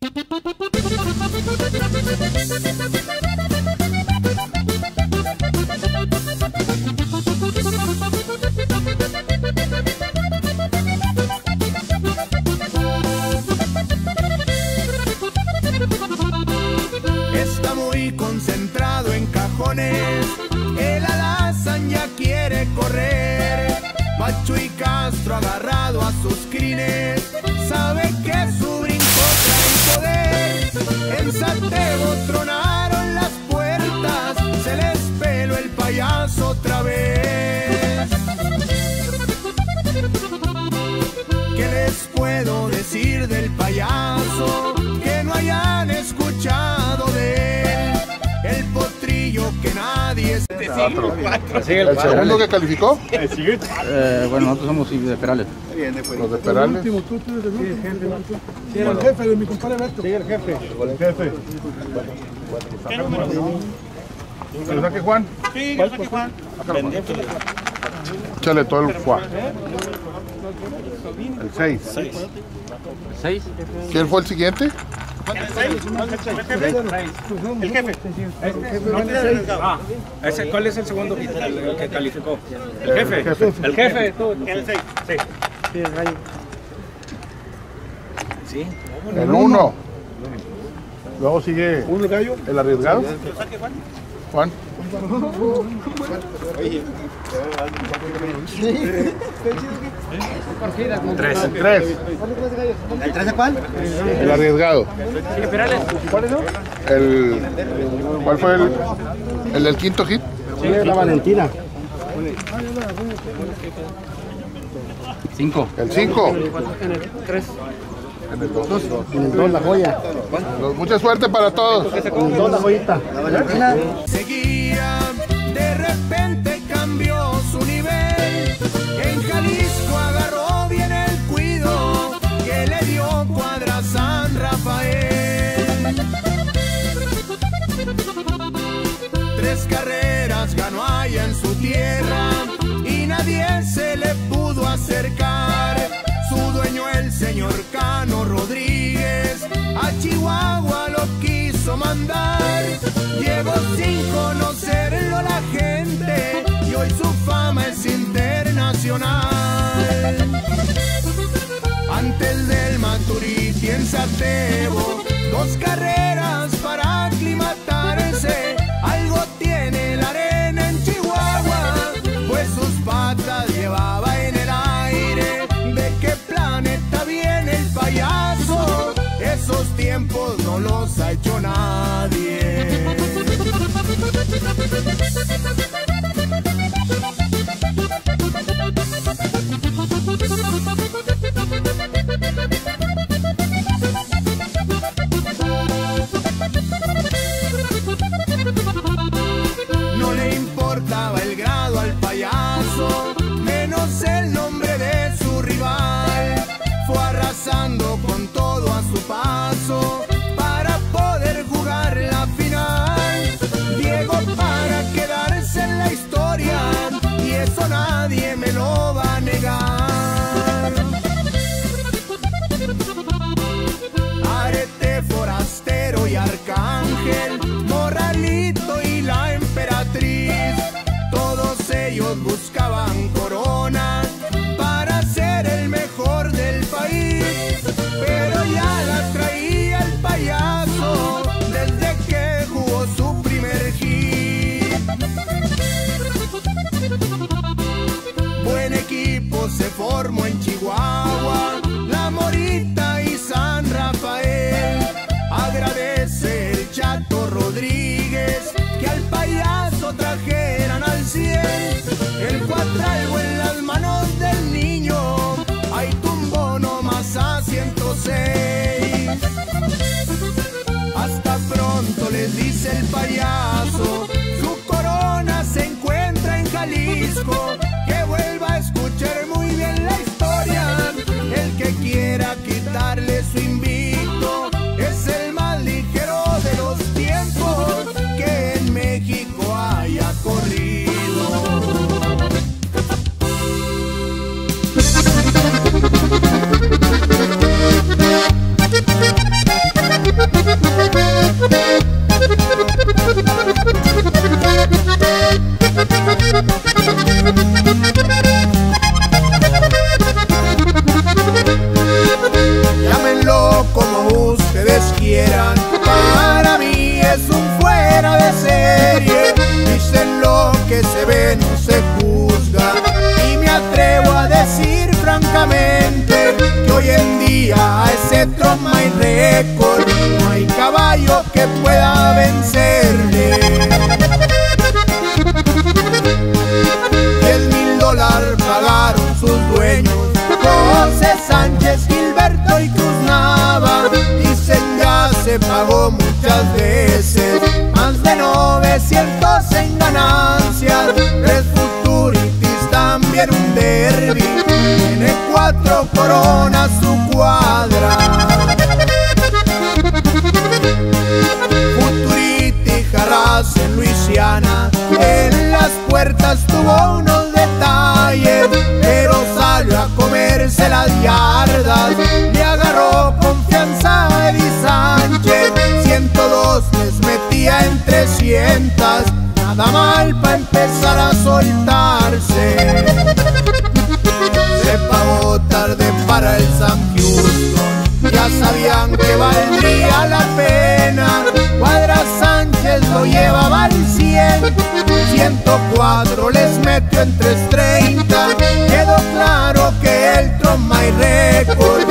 Está muy concentrado en cajones. El alazán ya quiere correr. Pacho y Castro agarrado a sus crines. Satego tronaron las puertas. Se les peló el payaso otra vez. ¿Qué les puedo decir del payaso nadie se ¿El segundo que calificó? Eh, bueno, nosotros somos de Perales. Los de Perales. Sí, el jefe de mi compadre Beto. Sí, el jefe. El jefe. ¿Se lo saque Juan? Sí, yo saqué Juan. Échale todo el Juan. El 6. ¿Seis? ¿Quién fue el siguiente? El jefe. Ah, ese, ¿cuál es el segundo que, el que calificó? El jefe. El jefe. El 6. Sí. Sí, el gallo. Sí. El 1. Luego sigue ¿Uno el gallo? el arriesgado. Juan. Tres. El 3. ¿El 3 de cuál? El arriesgado. ¿Cuál es? El, ¿Cuál fue el, el del quinto hit? Sí, la Valentina. Cinco. El 5. En el 3. En el 2. En el 2 la joya. Mucha suerte para todos. En el 2 la joyita. La Valentina. seguía. De repente tierra y nadie se le pudo acercar. Su dueño, el señor Cano Rodríguez, a Chihuahua lo quiso mandar. Llegó sin conocerlo la gente y hoy su fama es internacional. Antes del Maturiti en Satebo, dos carreras para aclimatarse. Importaba el grado al payaso, menos el nombre de su rival. Fue arrasando con todo a su paso para poder jugar la final. Diego para quedarse en la historia y eso nadie Disco. nada mal para empezar a soltarse. Se pagó tarde para el San Houston, ya sabían que valdría la pena. Cuadra Sánchez lo llevaba al 100, 104 les metió en 330. Quedó claro que el tromba y récord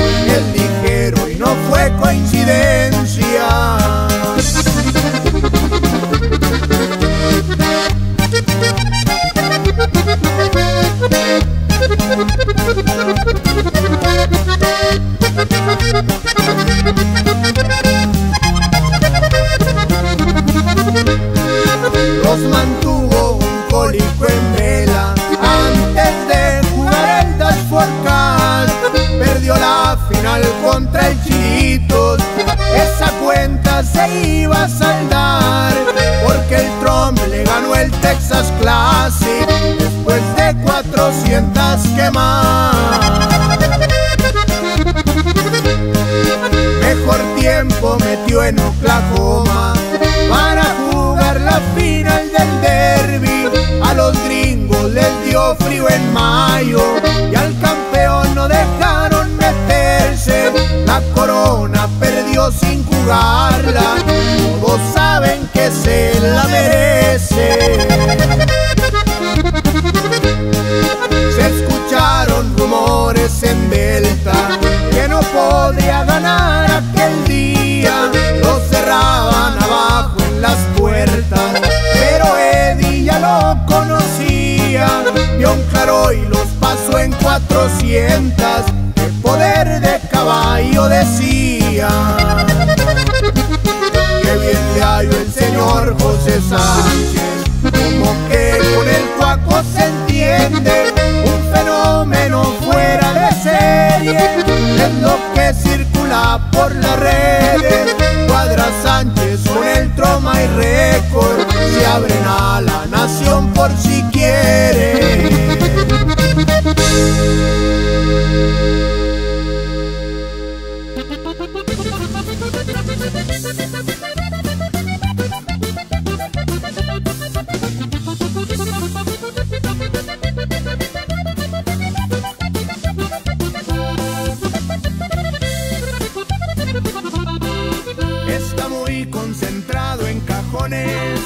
Se escucharon rumores en Delta que no podría ganar aquel día. Lo cerraban abajo en las puertas, pero Eddie ya lo conocía. Vio un y los pasó en 400. Sánchez, como que con el cuaco se leones,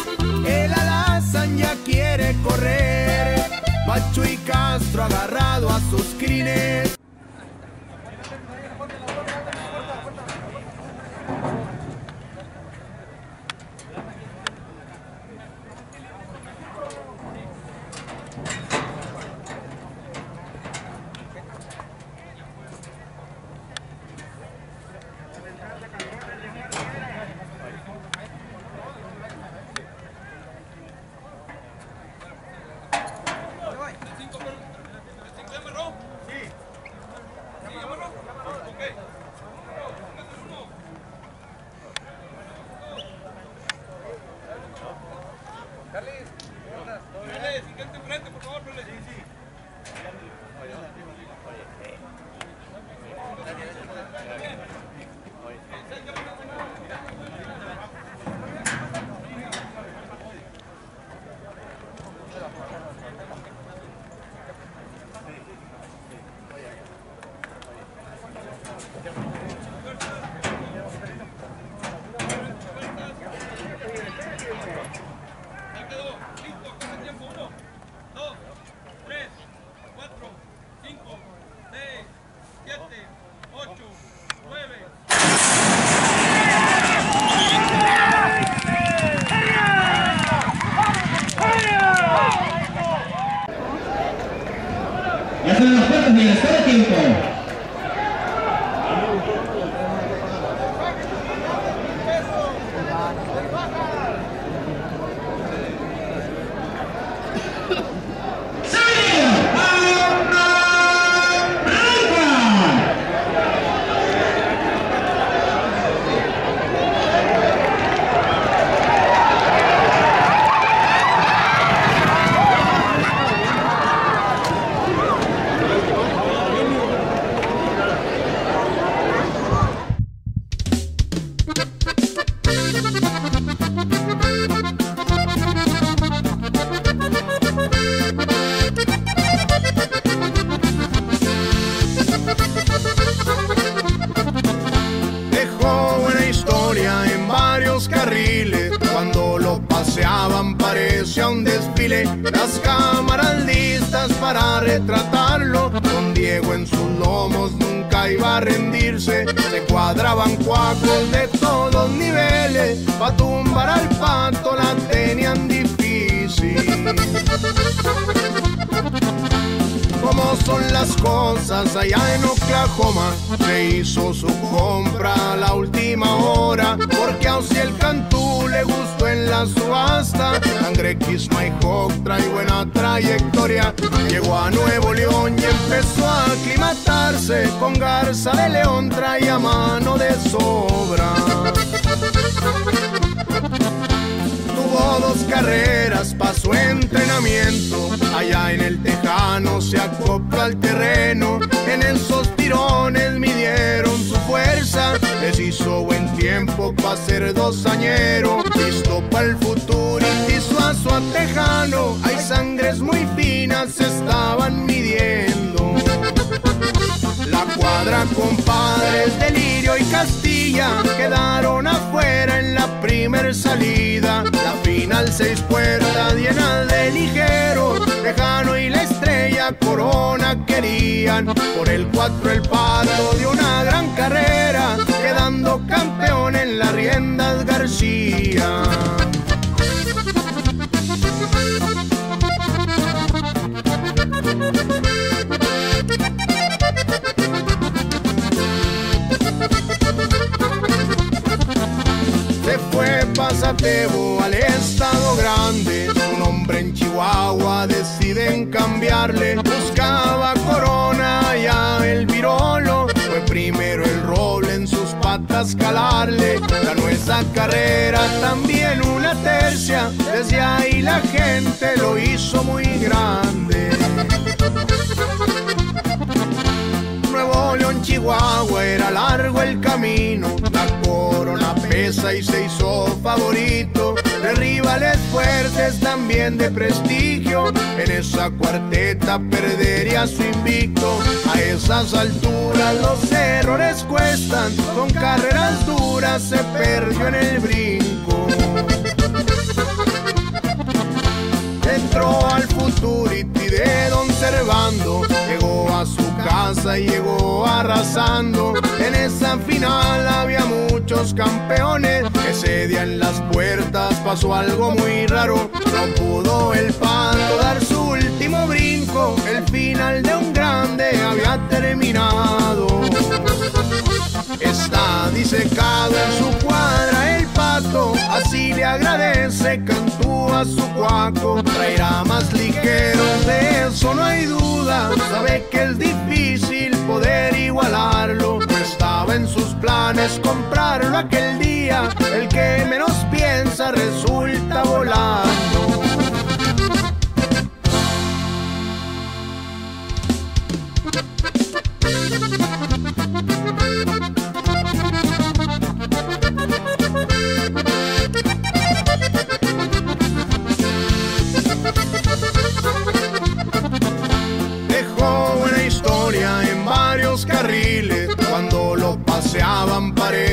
el alazaña quiere correr, Macho y Castro agarrado a sus crines. Ya son las puertas del estado tiempo. De todos niveles. Pa' tumbar al pato la tenían difícil. Cómo son las cosas allá en Oklahoma. Se hizo su compra a la última hora. Porque a si el Cantú le gustó en la subasta. Sangre Kiss My Hawk trae buena trayectoria. Llegó a Nuevo León y empezó aclimatarse. Con Garza de León traía mano de sobra. Tuvo dos carreras, pasó entrenamiento. Allá en el Tejano se acopla al terreno. En esos tirones midieron su fuerza. Les hizo buen tiempo para ser dos añeros. Listo para el futuro y Suazo a Tejano. Hay sangres muy finas, estaban midiendo. La cuadra compadres Delirio y Castilla quedaron afuera en la primer salida. La final seis puertas llenas de ligeros. Lejano y la estrella Corona querían. Por el 4 el pato pasatebo al estado grande. Su nombre en Chihuahua deciden cambiarle. Buscaba corona ya el virolo. Fue primero el roble en sus patas calarle. Ganó esa carrera también una tercia. Desde ahí la gente lo hizo muy grande. León, Chihuahua, era largo el camino. La corona pesa y se hizo favorito. De rivales fuertes, también de prestigio. En esa cuarteta perdería su invicto. A esas alturas los errores cuestan. Con carreras duras se perdió en el brinco. Entró al Futurity de Don Servando, a su casa llegó arrasando. En esa final había muchos campeones. Ese día en las puertas pasó algo muy raro. No pudo el pato dar su último brinco. El final de un grande había terminado. Está disecado en su cuadra el pato, así le agradece Cantú a su cuaco. Traerá más ligeros, de eso no hay duda. Sabe que es difícil poder igualarlo. Estaba en sus planes comprarlo aquel día. El que menos piensa resulta volando.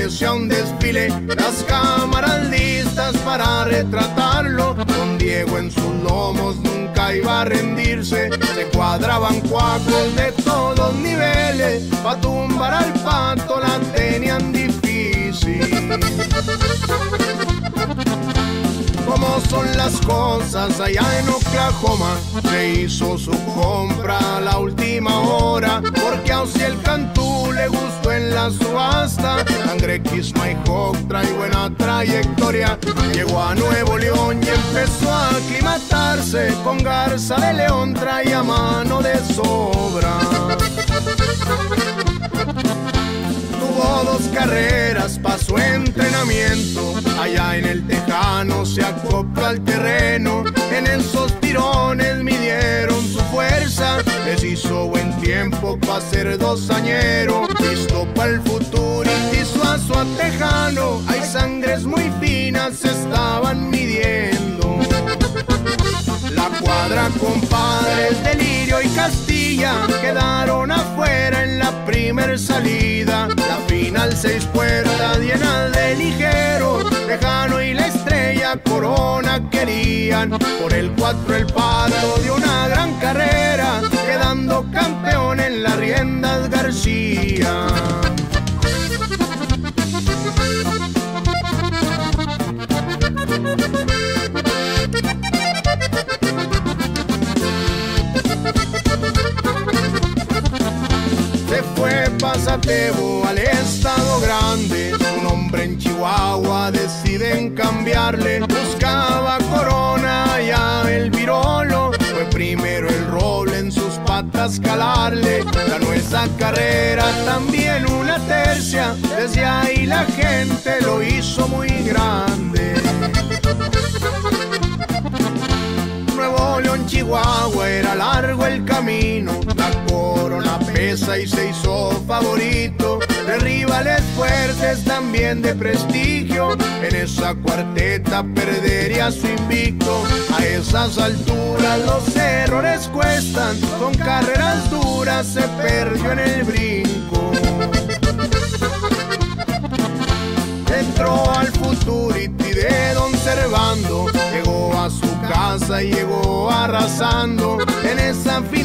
Un desfile. Las cámaras listas para retratarlo. Con Diego en sus lomos nunca iba a rendirse. Se cuadraban cuacos de todos niveles. Pa' tumbar al pato la tenían difícil. Como son las cosas allá en Oklahoma. Se hizo su compra la última hora, Sangre X Hawk trae buena trayectoria. Llegó a Nuevo León y empezó a aclimatarse. Con Garza de León traía mano de sobra. Tuvo dos carreras, pasó entrenamiento. Allá en el Tejano se acopla al terreno. En esos tirones midieron su fuerza. Les hizo buen tiempo para ser dosañero. Listo para el futuro Hay sangres muy finas, se estaban midiendo. La cuadra, compadres, Delirio y Castilla quedaron afuera en la primer salida. La final seis puertas llenas de ligero. Tejano y la estrella Corona querían. Por el cuatro el pato de una gran carrera. Patas calarle. Ganó esa carrera también una tercia, desde ahí la gente lo hizo muy grande. Nuevo León, Chihuahua, era largo el camino. La corona pesa y se hizo favorito. De rivales fuertes, también de prestigio. En esa cuarteta perdería su invicto. A esas alturas los errores cuestan. Con carreras duras se perdió en el brinco. Entró al Futurity de Don Servando, llegó a su casa y llegó arrasando en esa final.